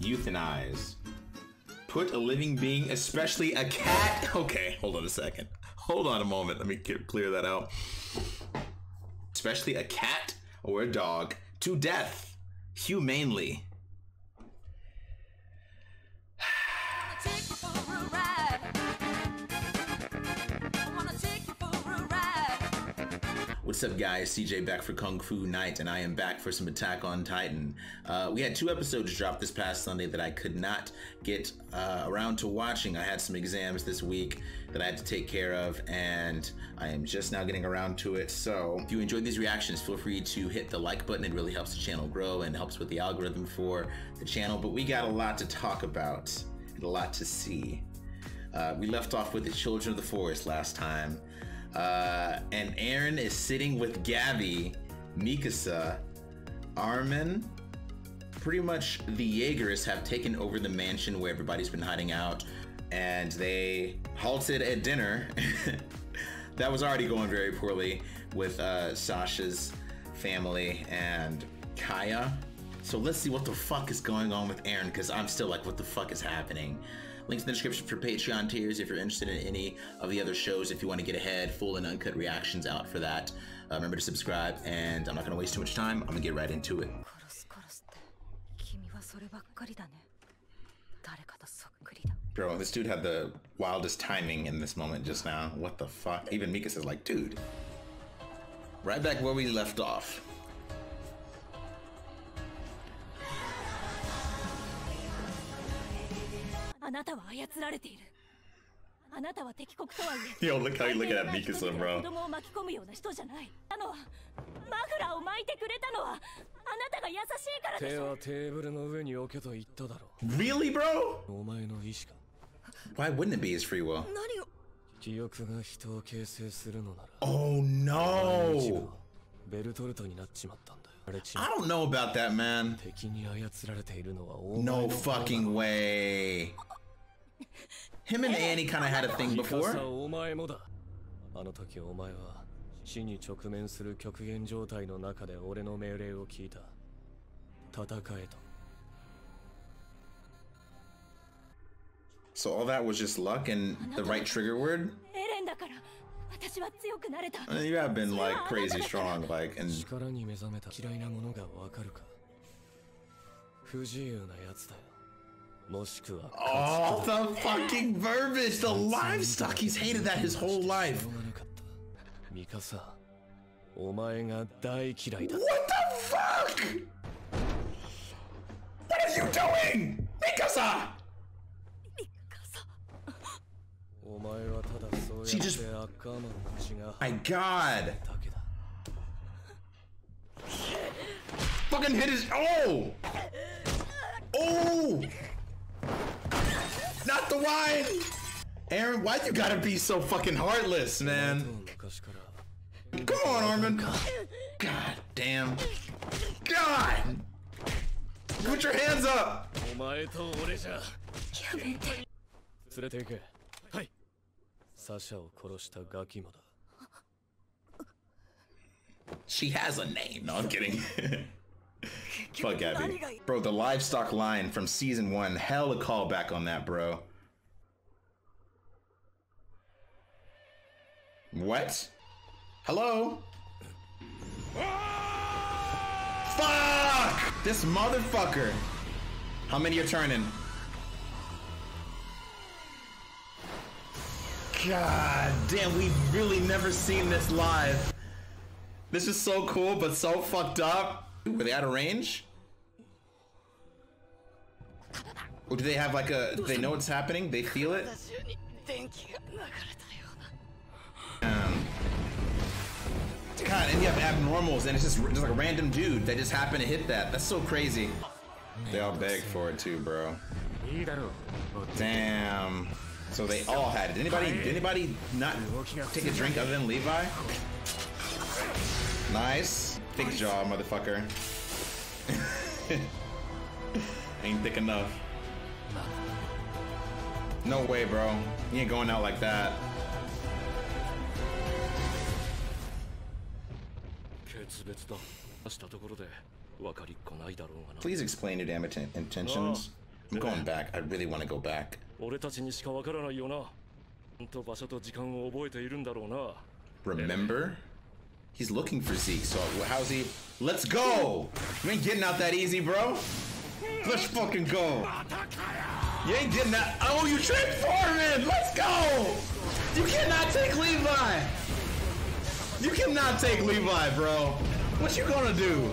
Euthanize. Put a living being, especially a cat. Okay, hold on a second. Hold on a moment. Let me get, clear that out. Especially a cat or a dog to death humanely. What's up, guys? CJ back for Kung Fu Night, and I am back for some Attack on Titan. Uh, we had two episodes drop this past Sunday that I could not get uh, around to watching. I had some exams this week that I had to take care of, and I am just now getting around to it. So, if you enjoyed these reactions, feel free to hit the like button. It really helps the channel grow and helps with the algorithm for the channel. But we got a lot to talk about and a lot to see. Uh, we left off with the Children of the Forest last time. Uh, and Eren is sitting with Gabi, Mikasa, Armin. Pretty much the Jaegers have taken over the mansion where everybody's been hiding out, and they halted at dinner. that was already going very poorly with uh, Sasha's family and Kaya. So let's see what the fuck is going on with Eren, because I'm still like, what the fuck is happening? Links in the description for Patreon tiers if you're interested in any of the other shows. If you want to get ahead, full and uncut reactions out for that. Uh, remember to subscribe, and I'm not going to waste too much time. I'm going to get right into it. Bro, this dude had the wildest timing in this moment just now. What the fuck? Even Mika says like, dude. Right back where we left off. あなたは操られているあなたは敵国とはいえ Yo, look how you look at Mikasa, bro 子供を巻き込むような人じゃないあのマフラーを巻いてくれたのはあなたが優しいからでしょ手はテーブルの上に置けと言っただろ Really, bro? お前の意志か Why wouldn't it be his free will? 何を？記憶が人を形成するのなら Oh no! ベルトルトになっちまったんだよ I don't know about that, man. 敵に操られているのはお前 No の fucking way. Him and Annie kind of had a thing ミカサ before. お前もだあの時お前は死に直面する極限状態の中で俺の命令を聞いた戦えと So all that was just luck and the right trigger word? エレンだから私は強くなれた Uh, You have been like crazy strong, like, and 力に目覚めた嫌いなものがわかるか不自由なやつだよもしくは Oh, the fucking verbiage, the livestock. He's hated that his whole life. What the fuck? What are you doing? Mikasa! She just... My god! Fucking hit his... Oh! Oh! Not the wine! Eren, why you gotta be so fucking heartless, man? Come on, Armin. God damn. God! Put your hands up! She has a name. No, I'm kidding. Fuck Abby. Bro, the livestock line from season one, hell a callback on that, bro. What? Hello? Fuck! This motherfucker! How many are turning? God damn, we've really never seen this live. This is so cool, but so fucked up. Were they out of range? Or do they have like a? They know what's happening. They feel it. Um, God, and you have abnormals, and it's just, just like a random dude that just happened to hit that. That's so crazy. They all begged for it too, bro. Damn. So they all had it. Did anybody? Did anybody not take a drink other than Levi? Nice. Thick jaw, motherfucker. Ain't thick enough. No way, bro. You ain't going out like that. 決別だしたところで分かりっこないだろうがな Please explain your damn inten- intentions. I'm going back. I really want to go back. 俺たちにしかわからないよなほんと場所と時間を覚えているんだろうな Remember? He's looking for Zeke, so how's he? Let's go! You ain't getting out that easy, bro. Let's fucking go. You ain't getting that. Oh, you transforming! Let's go! You cannot take Levi! You cannot take Levi, bro. What you gonna do?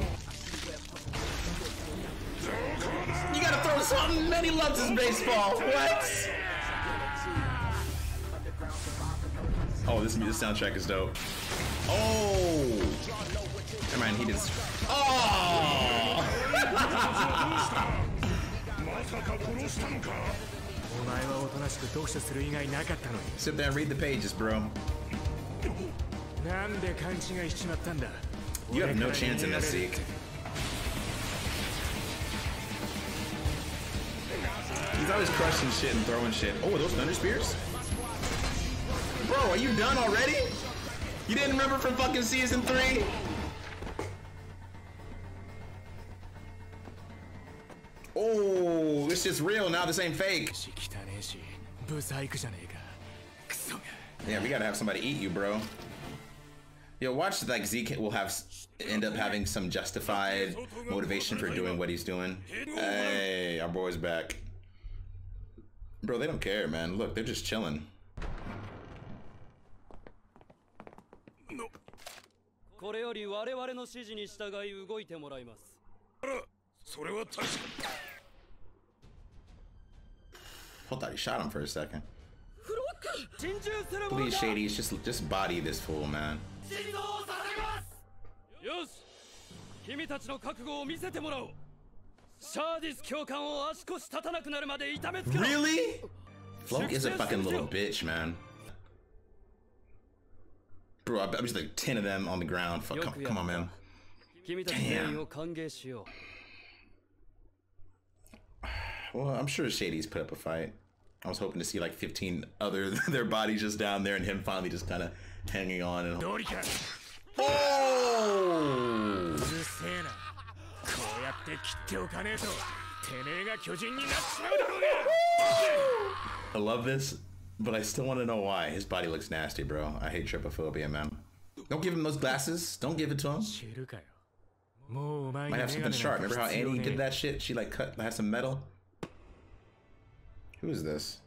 You gotta throw something. Many loves his baseball. What? Oh, this this soundtrack is dope. Oh, never mind. He did. Oh, お前はおとなしく読書する以外なかったのに sit there and read the pages, bro. なんで勘違いしちまったんだ You have no chance in this, Zeke. He's always crushing shit and throwing shit. Oh, are those thunder spears? Bro, are you done already? You didn't remember from fucking season three? Oh, this shit's real now. This ain't fake. Yeah, we gotta have somebody eat you, bro. Yo, watch like Zeke will have end up having some justified motivation for doing what he's doing. Hey, our boy's back. Bro, they don't care, man. Look, they're just chilling. これより我々の指示に従い動いてもらいますそれは確か I thought he shot him for a second. Please, だ Shady, just just body this fool, man. よし君たちの覚悟を見せてもらおうシャーディス教官を足腰立たなくなるまで痛めつけろ Really? Floke is a fucking little bitch, man. Bro, I'm just like 10 of them on the ground. Fuck, come, come on, man. Damn. Well, I'm sure Shady's put up a fight. I was hoping to see like 15 other their bodies just down there and him finally just kind of hanging on and Oh! I love this. But I still want to know why. His body looks nasty, bro. I hate trypophobia, man. Don't give him those glasses. Don't give it to him. Might have something sharp. Remember how Annie did that shit? She like cut had some metal. Who is this?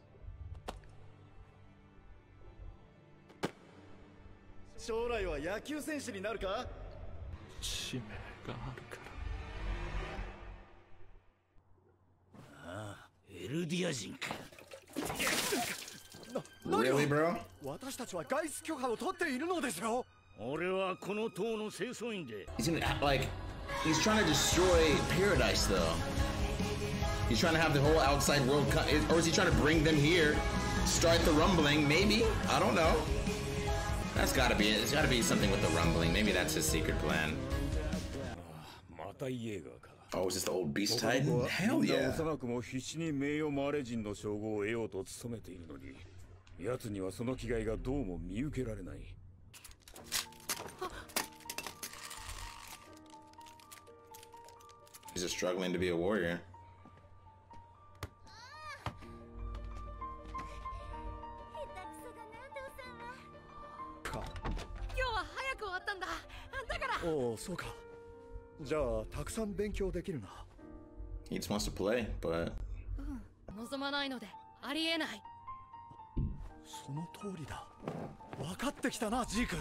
Ah, Eldiazin. Really, bro? 私たちは外出許可を取っているのですよ俺はこの島の清掃員で He's gonna like, he's trying to destroy paradise, though. He's trying to have the whole outside world, co- or is he trying to bring them here, start the rumbling? Maybe I don't know. That's gotta be it. It's gotta be something with the rumbling. Maybe that's his secret plan. またイエーガーか Oh, is this the old Beast 僕は Titan? Hell みんな yeah. やにはその気概がどうも見受けられない。He's just struggling to be a warrior. おお、そうか。じゃあ、たくさん勉強できるな。He just イ、望まないので、ありえない。その通りだ分かってきたなジーク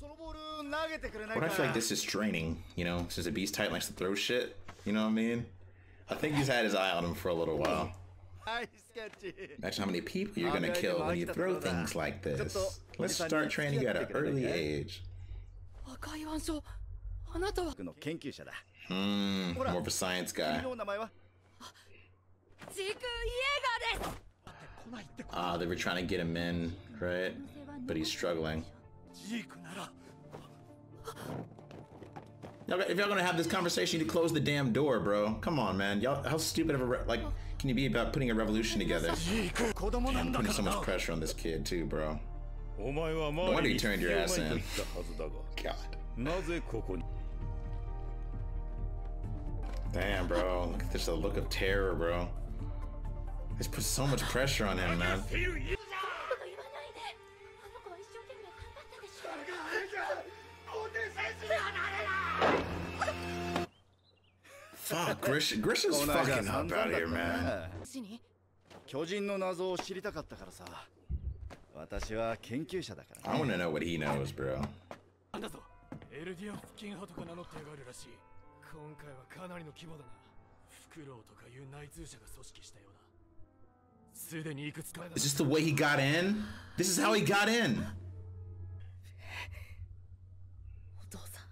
そのボール投げてくれない But か I feel like this is training, you know, since a beast titan likes to throw shit. You know what I mean? I think he's had his eye on him for a little while. はいスケッチ Imagine how many people you're gonna kill when you throw things like this. Let's start training you at an early age. 赤い腕章あなたはの研究者だ Hmm, more of a science 君 guy. の Ah, uh, they were trying to get him in, right? But he's struggling. If y'all gonna have this conversation, you need to close the damn door, bro. Come on, man. Y'all, how stupid of a like can you be about putting a revolution together? Damn, putting so much pressure on this kid too, bro. Why do you turned your ass in. God. Damn, bro. Look at this. The look of terror, bro. This puts so much pressure on him, man. こと言わないであの子は一生懸命頑張ったでしょ Fuck, Grish, Grish is この間 fucking 散 up 々 out だ here, った man. な死に巨人の謎を知りたかったからさ私は研究者だから I want to know what he knows, bro. なんだぞエルディアン付近派とか名乗ってやがるらしい今回はかなりの規模だなフクロウとかいう内通者が組織したようだすでにいくつか Is this the way he got in? This is how he got in. お父さん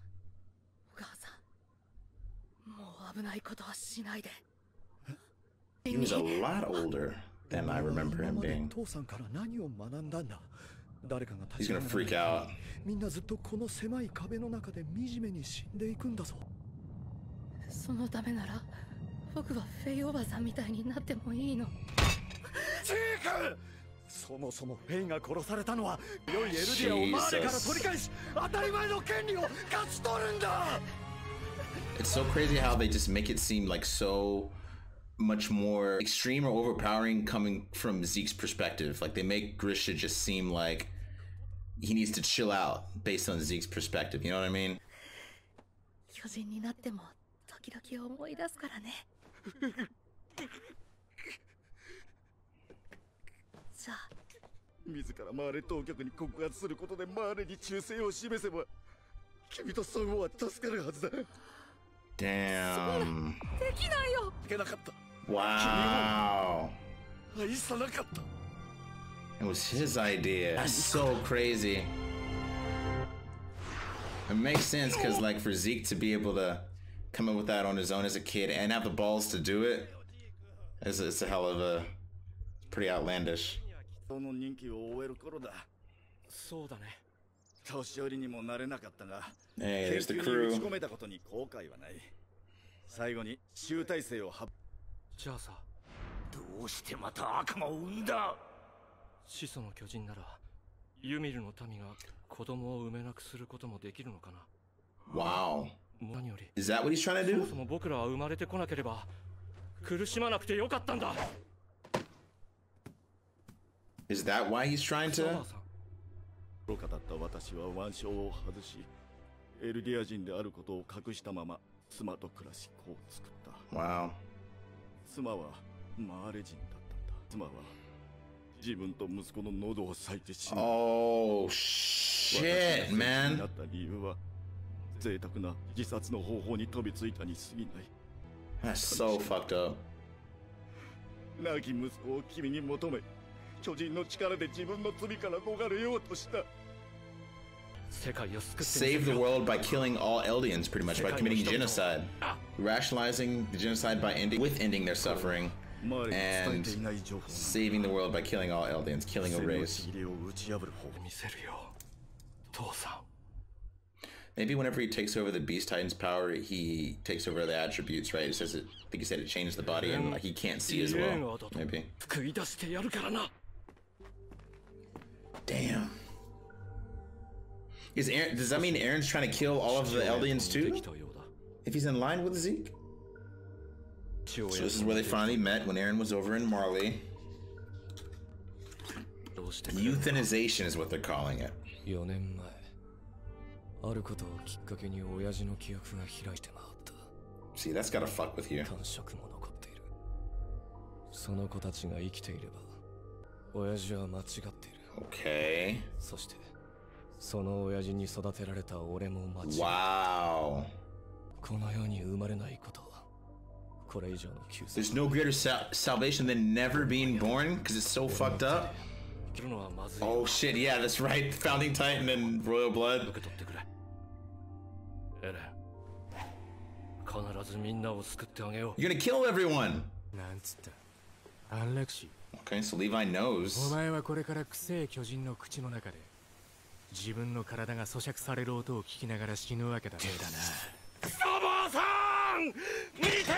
お母さんもう危ないことはしないで He was a lot older than I remember him 今まで being. 父さんから何を学んだんだ誰かが He's 立ち上 gonna がら freak ない out. みんなずっとこの狭い壁の中で惨めに死んでいくんだぞそのためなら僕はフェイおばさんみたいになってもいいの そもそもフェイが殺されたのは良いエルディアをマーレから取り返し当たり前の権利を勝ち取るんだ It's so crazy how they just make it seem like so much more extreme or overpowering coming from Zeke's perspective. Like they make Grisha just seem like he needs to chill out based on Zeke's perspective. You know what I mean? 巨人になっても時々思い出すからね じゃあ自らマーレ当局に告発することでマーレに忠誠を示せば君とソンゴは助かるはずだ Damn. できないよいけなかった Wow. 愛さなかった It was his idea. That's so crazy. It makes sense because, like, for Zeke to be able to come up with that on his own as a kid and have the balls to do it, it's, it's a hell of a pretty outlandish. その任期を終える頃だ。そうだね。年寄りにもなれなかったが Hey, 研究に.打ち込めたことに後悔はない。最後に集大成を発じゃあさ。どうしてまた悪魔を生んだ？始祖の巨人ならユミルの民が子供を産めなくすることもできるのかな？Wow. 何より Is that what he's trying to そも do? そも僕らは生まれてこなければ苦しまなくてよかったんだ Is that why he's trying お to? ばあさん愚かだった私は腕章を外しエルディア人であることを隠したまま妻と暮らし子を作った Wow. 妻はマーレ人だったんだ妻は自分と息子の喉を裂いて死んだ Oh, 私 shit, が戦士にな man. った理由は贅沢な自殺の方法に飛びついたに過ぎない That's so fucked up. 亡き息子を君に求め 巨人の力で自分の罪から逃れようとした世界を救ってみせ Save る the よ world by killing all Eldians, pretty much, by committing genocide. Rationalizing the genocide by ending, with ending their suffering, マーレに伝え and ていない情報 saving the world by killing all Eldians, killing a が race. ちぎれを打ち破る方法見せるよ父さん Maybe whenever he takes over the Beast Titan's power, he takes over the attributes, right? It says it. I think he said it changed the body, and like he can't see as well. Maybe. Damn. Is Eren, does that mean Eren's trying to kill all of the Eldians too? If he's in line with Zeke? So this is where they finally met when Eren was over in Marley. Euthanization is what they're calling it. See, that's gotta fuck with you Okay. そしてその親父に育てられた俺も間違い Wow. この世に生まれないことこれ以上の救済 There's no greater sal- salvation than never being born because it's so fucked up. 生きるのはまずい Oh shit, yeah, that's right. Founding Titan and Royal Blood. 受け取ってくれエレン必ずみんなを救ってあげよう You're gonna kill everyone. なんつった安楽死 Okay, so Levi お knows. 前はこれからくせえ巨人の口の中で自分の体が咀嚼される音を聞きながら死ぬわけだねだなクソ坊さん見ててくれよ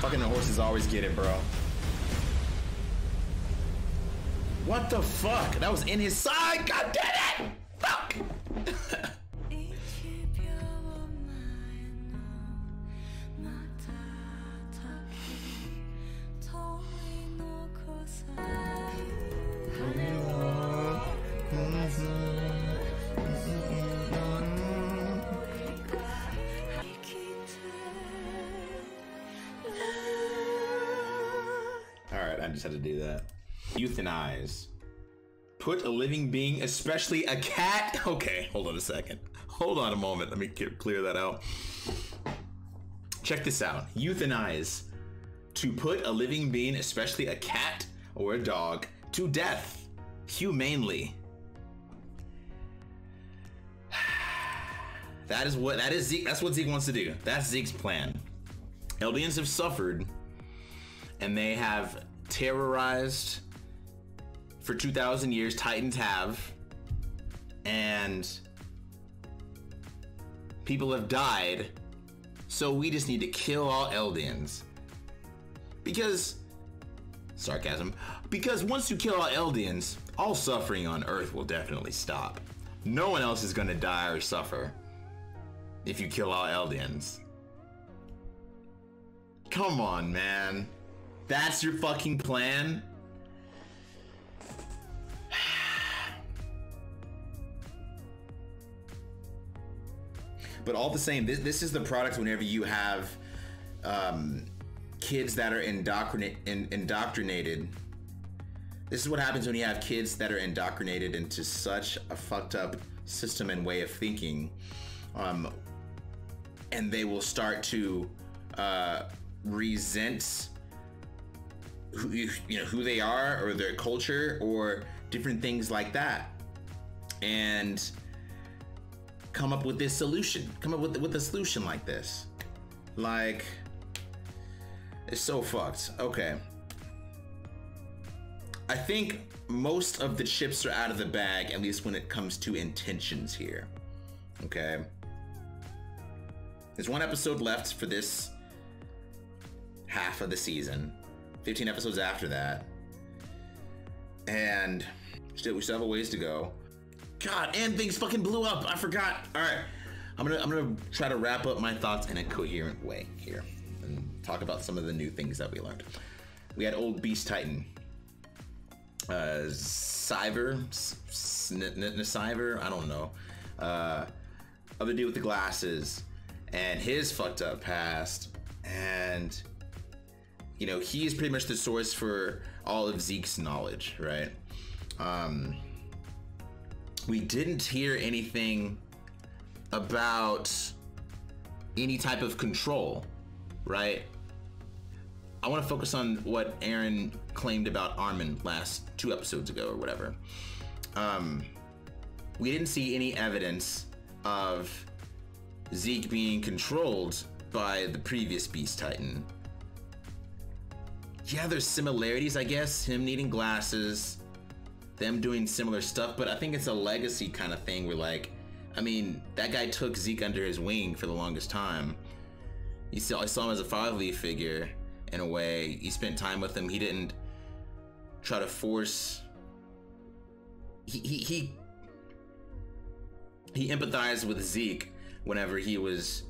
Fucking Fucking horses always get it, bro. What the fuck? That was in his side. God damn it! Fuck. All right, I just had to do that. Euthanize. Put a living being, especially a cat. Okay, hold on a second. Hold on a moment. Let me get, clear that out. Check this out. Euthanize. To put a living being, especially a cat or a dog, to death humanely. That is what that is Zeke. That's what Zeke wants to do. That's Zeke's plan. Eldians have suffered, and they have terrorized for 2,000 years. Titans have, and people have died. So we just need to kill all Eldians. Because sarcasm. Because once you kill all Eldians, all suffering on Earth will definitely stop. No one else is gonna die or suffer if you kill all Eldians. Come on, man. That's your fucking plan? But all the same, this, this is the product whenever you have um, kids that are in, indoctrinated. This is what happens when you have kids that are indoctrinated into such a fucked up system and way of thinking. Um, and they will start to uh, resent who you know who they are or their culture or different things like that and come up with this solution come up with, with a solution like this. Like it's so fucked. Okay. I think most of the chips are out of the bag at least when it comes to intentions here. Okay. There's one episode left for this half of the season. 15 episodes after that. And still, we still have a ways to go. God, and things fucking blew up. I forgot. All right, I'm gonna I'm gonna try to wrap up my thoughts in a coherent way here and talk about some of the new things that we learned. We had old Beast Titan, uh, Xaver. I don't know. Uh, other dude with the glasses, and his fucked up past, and you know, he is pretty much the source for all of Zeke's knowledge, right? Um, we didn't hear anything about any type of control, right? I want to focus on what Eren claimed about Armin last two episodes ago or whatever. Um, we didn't see any evidence of Zeke being controlled by the previous Beast Titan yeah, there's similarities, I guess. Him needing glasses, them doing similar stuff, but I think it's a legacy kind of thing where, like, I mean, that guy took Zeke under his wing for the longest time. You saw, I saw him as a fatherly figure in a way. He spent time with him. He didn't try to force. He he he, he empathized with Zeke whenever he was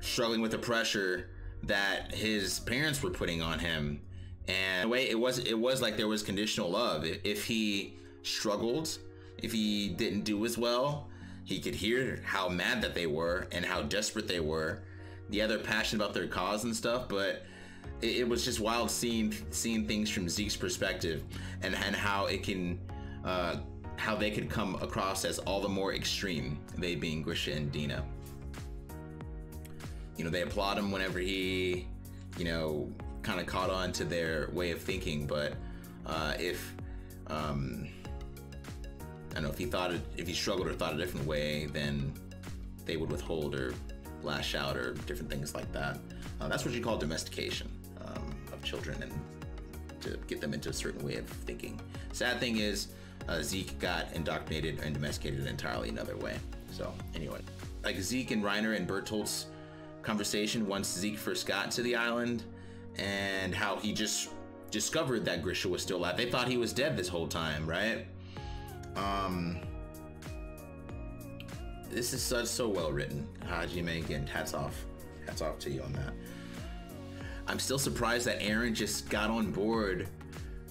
struggling with the pressure that his parents were putting on him and the way it was, it was like there was conditional love. If, if he struggled, if he didn't do as well, he could hear how mad that they were and how desperate they were. Yeah, they're passionate about their cause and stuff, but it, it was just wild seeing seeing things from Zeke's perspective and and how it can. Uh, how they could come across as all the more extreme, they being Grisha and Dina. You know, they applaud him whenever he, you know, kind of caught on to their way of thinking. But uh, if um, I know if he thought it, if he struggled or thought a different way, then they would withhold or lash out or different things like that. Uh, that's what you call domestication um, of children and to get them into a certain way of thinking. Sad thing is, uh, Zeke got indoctrinated and domesticated entirely another way. So anyway, like Zeke and Reiner and Bertolt's conversation once Zeke first got to the island, and how he just discovered that Grisha was still alive. They thought he was dead this whole time, right? Um, this is such so well written. Hajime again, hats off, hats off to you on that. I'm still surprised that Eren just got on board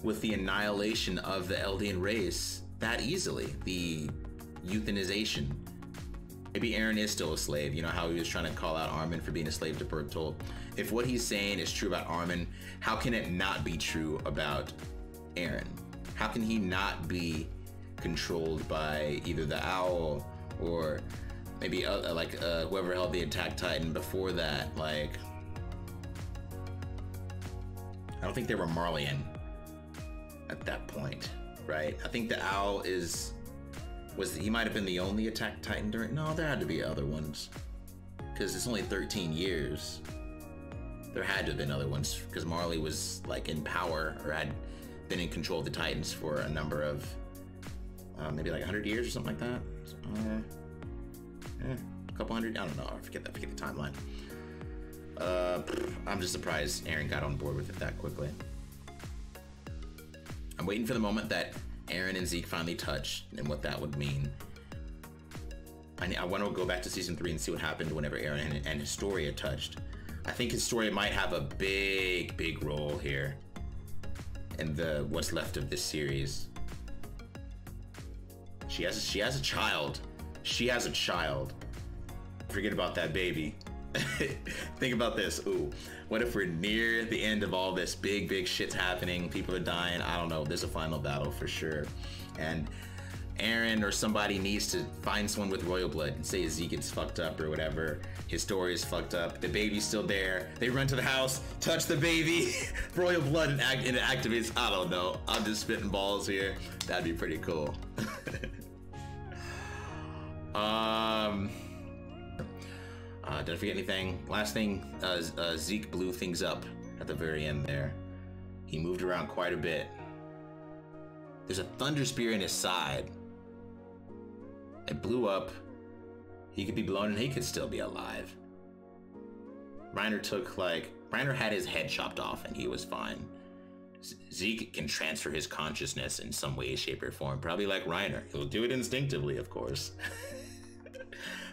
with the annihilation of the Eldian race that easily. The euthanization. Maybe Eren is still a slave. You know how he was trying to call out Armin for being a slave to Bertolt. If what he's saying is true about Armin, how can it not be true about Eren? How can he not be controlled by either the owl or maybe uh, like uh, whoever held the attack titan before that? Like, I don't think they were Marleyan at that point, right? I think the owl is was he might have been the only attack titan during. No, there had to be other ones because it's only 13 years. There had to have been other ones because Marley was like in power or had been in control of the Titans for a number of uh, maybe like 100 years or something like that. Uh, a couple hundred. I don't know. I forget that. Forget the timeline. Uh, I'm just surprised Eren got on board with it that quickly. I'm waiting for the moment that Eren and Zeke finally touch and what that would mean. I, I want to go back to season three and see what happened whenever Eren and, and Historia touched. I think Historia might have a big, big role here in the what's left of this series. She has she has a child. She has a child. Forget about that baby. Think about this. Ooh, what if we're near the end of all this? Big, big shit's happening. People are dying. I don't know. There's a final battle for sure. And Eren or somebody needs to find someone with royal blood and say Zeke gets fucked up or whatever. His story is fucked up. The baby's still there. They run to the house, touch the baby, royal blood, and, act- and it activates. I don't know. I'm just spitting balls here. That'd be pretty cool. um. Uh, did I forget anything? Last thing, uh, uh, Zeke blew things up at the very end there. He moved around quite a bit. There's a thunder spear in his side. It blew up. He could be blown and he could still be alive. Reiner took, like, Reiner had his head chopped off and he was fine. Zeke can transfer his consciousness in some way, shape, or form. Probably like Reiner. He'll do it instinctively, of course.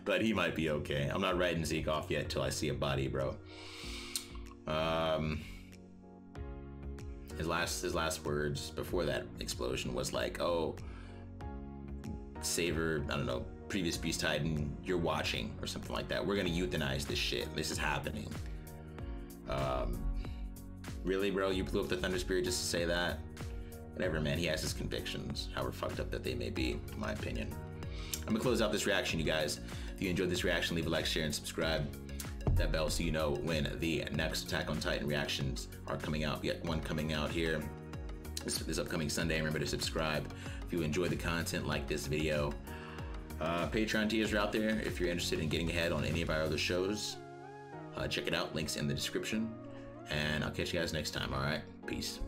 but he might be okay. I'm not writing Zeke off yet till I see a body, bro. Um, his last his last words before that explosion was like, "Oh, Xaver, I don't know, previous Beast Titan, you're watching or something like that. We're gonna euthanize this shit. This is happening." Um, really, bro? You blew up the Thunder Spear just to say that? Whatever, man. He has his convictions, however fucked up that they may be, in my opinion. I'm gonna close out this reaction, you guys. If you enjoyed this reaction, leave a like, share, and subscribe. That bell so you know when the next Attack on Titan reactions are coming out. Yet one coming out here this, this upcoming Sunday. Remember to subscribe. If you enjoy the content, like this video. Uh, Patreon tiers are out there if you're interested in getting ahead on any of our other shows. Uh, check it out. Links in the description. And I'll catch you guys next time. All right. Peace.